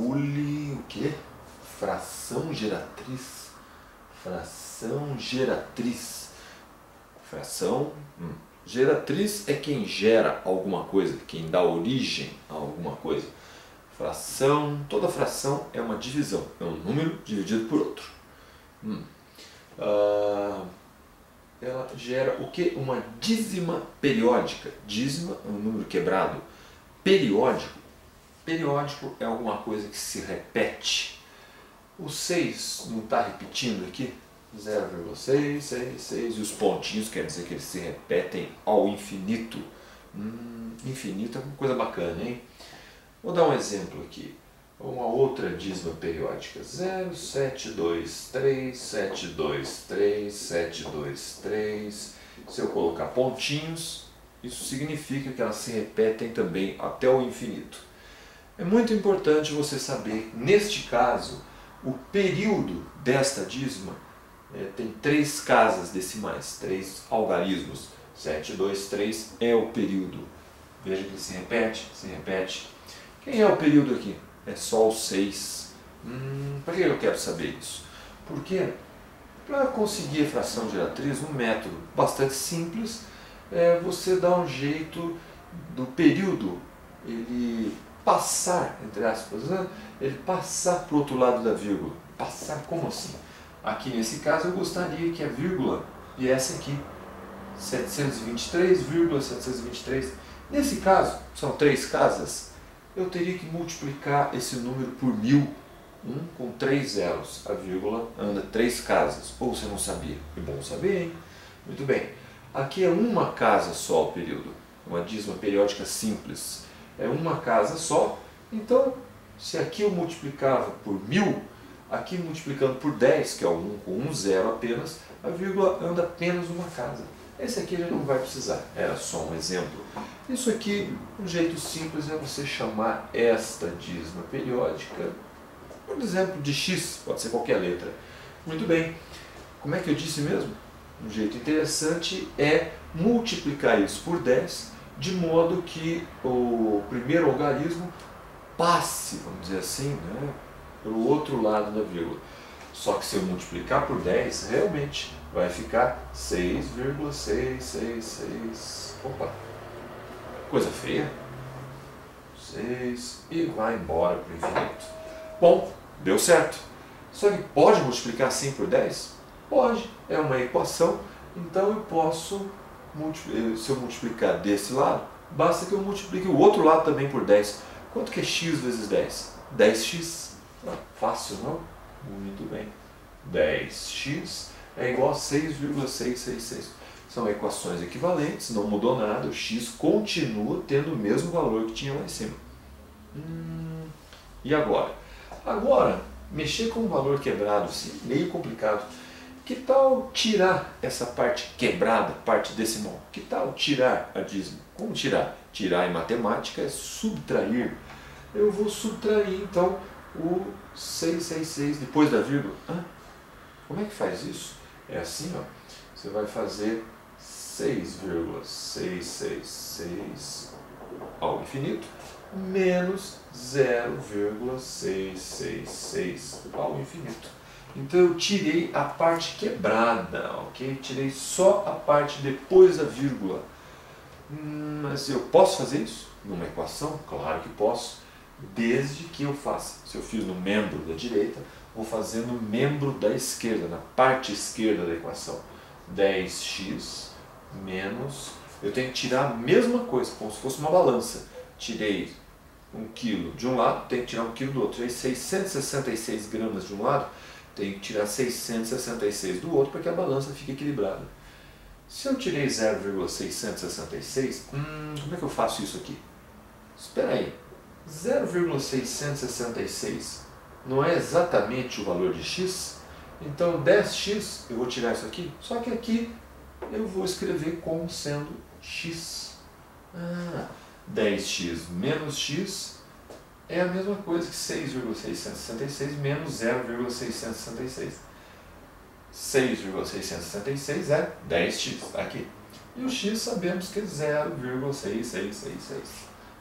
calcule o que? Fração geratriz. Fração geratriz. Fração hum. geratriz é quem gera alguma coisa, quem dá origem a alguma coisa. Fração, toda fração é uma divisão, é um número dividido por outro. Hum. Ah, ela gera o que? Uma dízima periódica. Dízima é um número quebrado. Periódico. Periódico é alguma coisa que se repete. O 6 não está repetindo aqui? 0,666 e os pontinhos quer dizer que eles se repetem ao infinito. Hum, infinito é uma coisa bacana, hein? Vou dar um exemplo aqui. Uma outra dízima periódica. 0723723723723. Se eu colocar pontinhos, isso significa que elas se repetem também até o infinito. É muito importante você saber, neste caso, o período desta dízima é, tem três casas decimais, três algarismos. 7, 2, 3 é o período. Veja que se repete, se repete. Quem é o período aqui? É só o 6. Hum, para que eu quero saber isso? Porque para conseguir a fração geratriz, um método bastante simples é você dar um jeito do período ele passar, entre aspas, né? ele passar para o outro lado da vírgula. Passar como assim? Aqui nesse caso eu gostaria que a vírgula viesse aqui, 723,723. Nesse caso, são três casas, eu teria que multiplicar esse número por mil, um com três zeros. A vírgula anda três casas. Ou você não sabia? É bom saber, hein? Muito bem. Aqui é uma casa só o período, uma dízima periódica simples. É uma casa só, então se aqui eu multiplicava por mil, aqui multiplicando por 10, que é o 1 com um zero apenas, a vírgula anda apenas uma casa. Esse aqui gente não vai precisar, era só um exemplo. Isso aqui, um jeito simples é você chamar esta dízima periódica, por exemplo, de x, pode ser qualquer letra. Muito bem, como é que eu disse mesmo? Um jeito interessante é multiplicar isso por 10, de modo que o primeiro algarismo passe, vamos dizer assim, né, pelo outro lado da vírgula. Só que se eu multiplicar por 10, realmente vai ficar 6,666. Opa! Coisa feia. 6 e vai embora para o infinito. Bom, deu certo. Só que pode multiplicar assim por 10? Pode, é uma equação, então eu posso, se eu multiplicar desse lado, basta que eu multiplique o outro lado também por 10. Quanto que é x vezes 10? 10x. Ah, fácil, não? Muito bem. 10x é igual a 6,666. São equações equivalentes, não mudou nada, o x continua tendo o mesmo valor que tinha lá em cima. Hum, e agora? Agora, mexer com um valor quebrado, assim, meio complicado. Que tal tirar essa parte quebrada, parte decimal? Que tal tirar a dízima? Como tirar? Tirar em matemática é subtrair. Eu vou subtrair então o 666 depois da vírgula. Hã? Como é que faz isso? É assim, ó. Você vai fazer 6,666 ao infinito menos 0,666 ao infinito. Então eu tirei a parte quebrada, ok? Tirei só a parte depois da vírgula. Hum, mas eu posso fazer isso numa equação? Claro que posso, desde que eu faça. Se eu fiz no membro da direita, vou fazer no membro da esquerda, na parte esquerda da equação. 10x menos... Eu tenho que tirar a mesma coisa, como se fosse uma balança. Tirei um quilo de um lado, tenho que tirar um quilo do outro. Tirei 666 gramas de um lado, tenho que tirar 666 do outro para que a balança fique equilibrada. Se eu tirei 0,666, hum, como é que eu faço isso aqui? Espera aí, 0,666 não é exatamente o valor de x? Então 10x, eu vou tirar isso aqui, só que aqui eu vou escrever como sendo x. Ah, 10x menos x é a mesma coisa que 6,666 menos 0,666. 6,666 é 10x aqui. E o x sabemos que é 0,6666.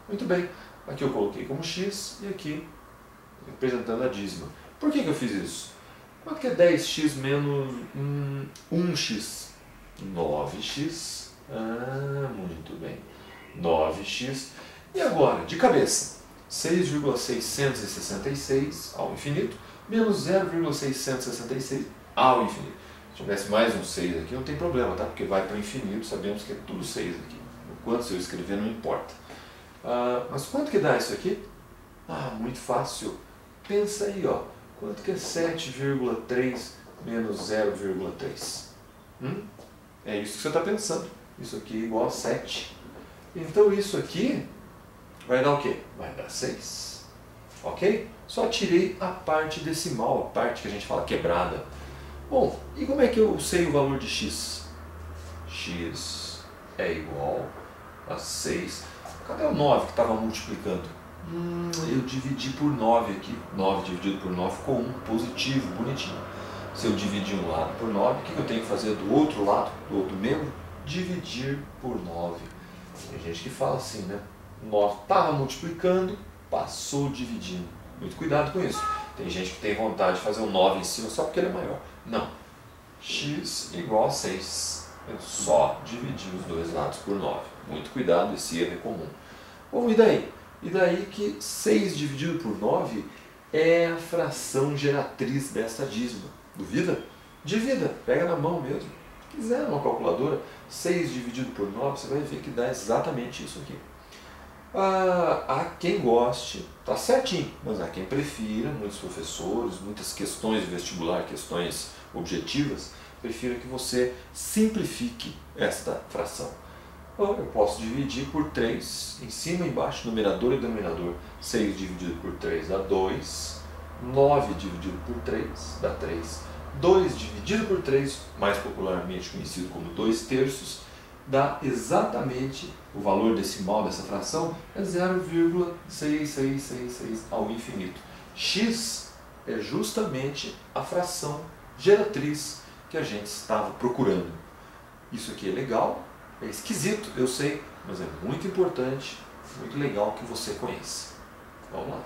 Muito bem, aqui eu coloquei como x e aqui representando a dízima. Por que, que eu fiz isso? Quanto que é 10x menos hum, 1x? 9x. Ah, muito bem. 9x. E agora, de cabeça, 6,666 ao infinito, menos 0,666 ao infinito. Se tivesse mais um 6 aqui, não tem problema, tá? Porque vai para o infinito, sabemos que é tudo 6 aqui. O quanto eu escrever não importa. Ah, mas quanto que dá isso aqui? Ah, muito fácil. Pensa aí, ó. Quanto que é 7,3 menos 0,3? Hum? É isso que você está pensando. Isso aqui é igual a 7. Então isso aqui vai dar o quê? Vai dar 6. Ok? Só tirei a parte decimal, a parte que a gente fala quebrada. Bom, e como é que eu sei o valor de x? x é igual a 6. Cadê o 9 que estava multiplicando? Hum, eu dividi por 9 aqui. 9 dividido por 9 ficou 1, positivo, bonitinho. Se eu dividir um lado por 9, o que eu tenho que fazer do outro lado, do outro membro? Dividir por 9. Tem gente que fala assim, né? 9 estava multiplicando, passou dividindo. Muito cuidado com isso. Tem gente que tem vontade de fazer um 9 em cima só porque ele é maior. Não. x igual a 6. Eu só dividir os dois lados por 9. Muito cuidado, esse erro é comum. Bom, e daí? E daí que 6 dividido por 9 é a fração geratriz dessa dízima. Duvida? Divida, pega na mão mesmo. Se quiser uma calculadora, 6 dividido por 9, você vai ver que dá exatamente isso aqui. Ah, há quem goste, tá certinho, mas há quem prefira, muitos professores, muitas questões de vestibular, questões objetivas, prefira que você simplifique esta fração. Ou eu posso dividir por 3, em cima e embaixo, numerador e denominador. 6 dividido por 3 dá 2, 9 dividido por 3 dá 3, 2 dividido por 3, mais popularmente conhecido como 2 terços, dá exatamente o valor decimal dessa fração é 0,6666 ao infinito. x é justamente a fração geratriz que a gente estava procurando. Isso aqui é legal, é esquisito, eu sei, mas é muito importante, muito legal que você conheça. Vamos lá.